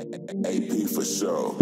AP for sure.